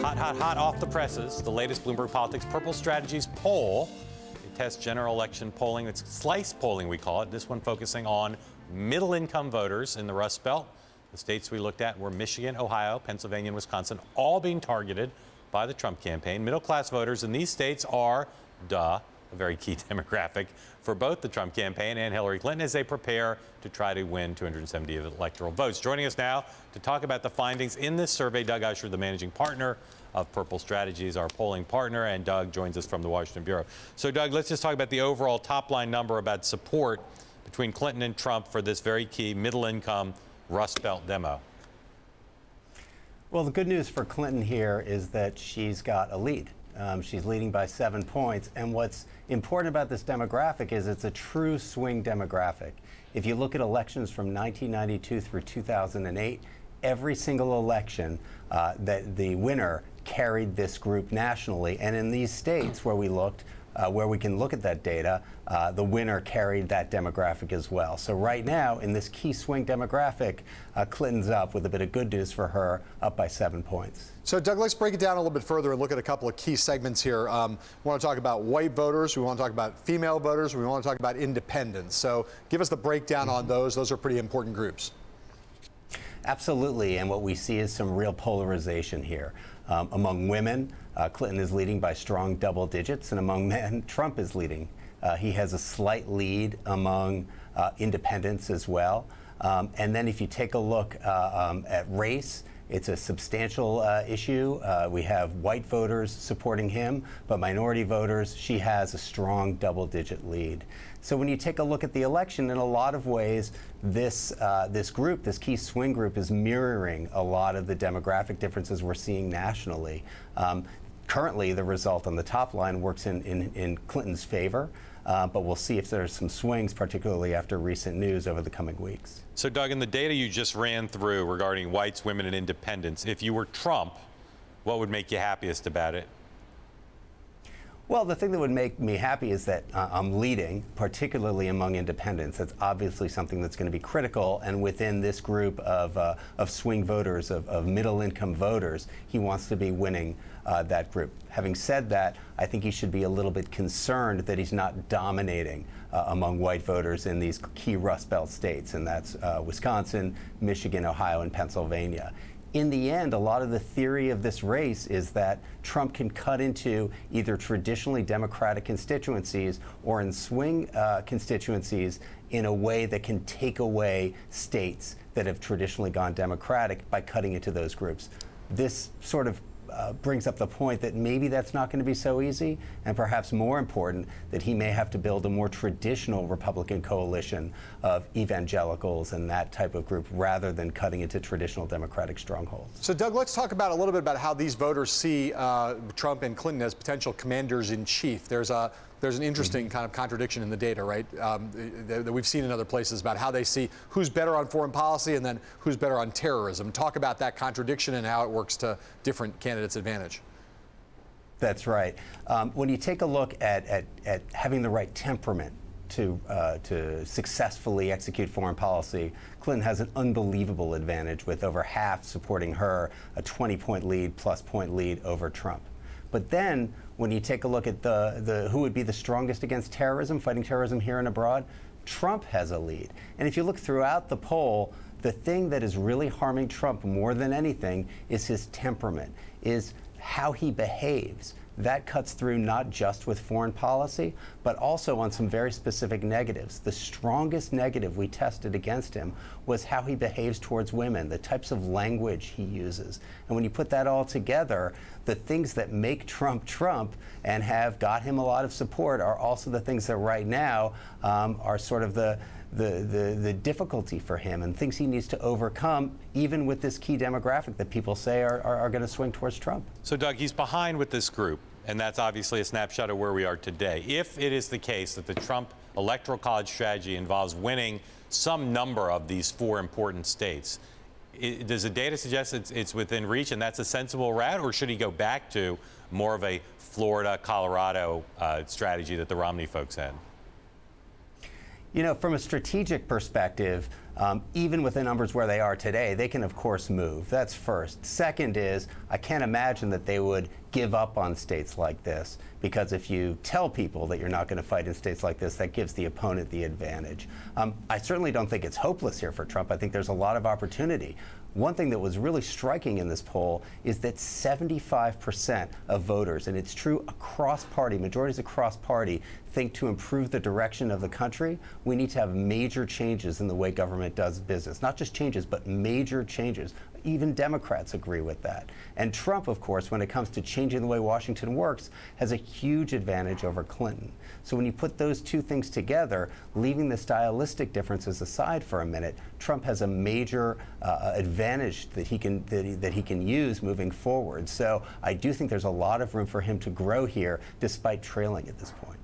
Hot, hot, hot off the presses. The latest Bloomberg Politics Purple Strategies poll. It tests general election polling. It's slice polling, we call it. This one focusing on middle income voters in the Rust Belt. The states we looked at were Michigan, Ohio, Pennsylvania, and Wisconsin, all being targeted by the Trump campaign. Middle class voters in these states are, duh, a very key demographic for both the Trump campaign and Hillary Clinton as they prepare to try to win 270 electoral votes. Joining us now to talk about the findings in this survey, Doug Usher, the managing partner of Purple Strategies, our polling partner, and Doug joins us from the Washington Bureau. So, Doug, let's just talk about the overall top line number about support between Clinton and Trump for this very key middle income Rust Belt demo. Well, the good news for Clinton here is that she's got a lead. Um, she's leading by seven points. And what's important about this demographic is it's a true swing demographic. If you look at elections from 1992 through 2008, every single election, uh, that the winner carried this group nationally. And in these states where we looked, uh, where we can look at that data, uh, the winner carried that demographic as well. So right now, in this key swing demographic, uh, Clinton's up with a bit of good news for her, up by seven points. So Doug, let's break it down a little bit further and look at a couple of key segments here. Um, we want to talk about white voters, we want to talk about female voters, we want to talk about independents. So give us the breakdown on those. Those are pretty important groups. Absolutely, and what we see is some real polarization here. Um, among women, uh, Clinton is leading by strong double digits, and among men, Trump is leading. Uh, he has a slight lead among uh, independents as well. Um, and then if you take a look uh, um, at race, it's a substantial uh, issue. Uh, we have white voters supporting him, but minority voters, she has a strong double digit lead. So when you take a look at the election, in a lot of ways, this, uh, this group, this key swing group, is mirroring a lot of the demographic differences we're seeing nationally. Um, currently, the result on the top line works in, in, in Clinton's favor. Uh, but we'll see if there's some swings, particularly after recent news over the coming weeks. So, Doug, in the data you just ran through regarding whites, women, and independents, if you were Trump, what would make you happiest about it? Well, the thing that would make me happy is that uh, I'm leading, particularly among independents. That's obviously something that's going to be critical. And within this group of, uh, of swing voters, of, of middle income voters, he wants to be winning uh, that group. Having said that, I think he should be a little bit concerned that he's not dominating uh, among white voters in these key Rust Belt states, and that's uh, Wisconsin, Michigan, Ohio, and Pennsylvania in the end, a lot of the theory of this race is that Trump can cut into either traditionally Democratic constituencies or in swing uh, constituencies in a way that can take away states that have traditionally gone Democratic by cutting into those groups. This sort of uh, brings up the point that maybe that's not going to be so easy, and perhaps more important, that he may have to build a more traditional Republican coalition of evangelicals and that type of group rather than cutting into traditional Democratic strongholds. So, Doug, let's talk about a little bit about how these voters see uh, Trump and Clinton as potential commanders in chief. There's a there's an interesting kind of contradiction in the data, right, um, that we've seen in other places about how they see who's better on foreign policy and then who's better on terrorism. Talk about that contradiction and how it works to different candidates' advantage. That's right. Um, when you take a look at, at, at having the right temperament to, uh, to successfully execute foreign policy, Clinton has an unbelievable advantage with over half supporting her, a 20 point lead plus point lead over Trump. But then when you take a look at the, the who would be the strongest against terrorism, fighting terrorism here and abroad, Trump has a lead. And if you look throughout the poll, the thing that is really harming Trump more than anything is his temperament, is how he behaves that cuts through not just with foreign policy, but also on some very specific negatives. The strongest negative we tested against him was how he behaves towards women, the types of language he uses. And when you put that all together, the things that make Trump Trump and have got him a lot of support are also the things that right now um, are sort of the the, the, the difficulty for him and things he needs to overcome, even with this key demographic that people say are, are, are going to swing towards Trump. So, Doug, he's behind with this group, and that's obviously a snapshot of where we are today. If it is the case that the Trump electoral college strategy involves winning some number of these four important states, it, does the data suggest it's, it's within reach and that's a sensible route, or should he go back to more of a Florida, Colorado uh, strategy that the Romney folks had? You know, from a strategic perspective, Um, even with the numbers where they are today, they can, of course, move. That's first. Second is, I can't imagine that they would give up on states like this because if you tell people that you're not going to fight in states like this, that gives the opponent the advantage. Um, I certainly don't think it's hopeless here for Trump. I think there's a lot of opportunity. One thing that was really striking in this poll is that 75% of voters, and it's true across party, majorities across party, think to improve the direction of the country, we need to have major changes in the way government does business. Not just changes, but major changes. Even Democrats agree with that. And Trump, of course, when it comes to changing the way Washington works, has a huge advantage over Clinton. So when you put those two things together, leaving the stylistic differences aside for a minute, Trump has a major uh, advantage that he can that he, that he can use moving forward. So I do think there's a lot of room for him to grow here, despite trailing at this point.